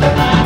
Bye.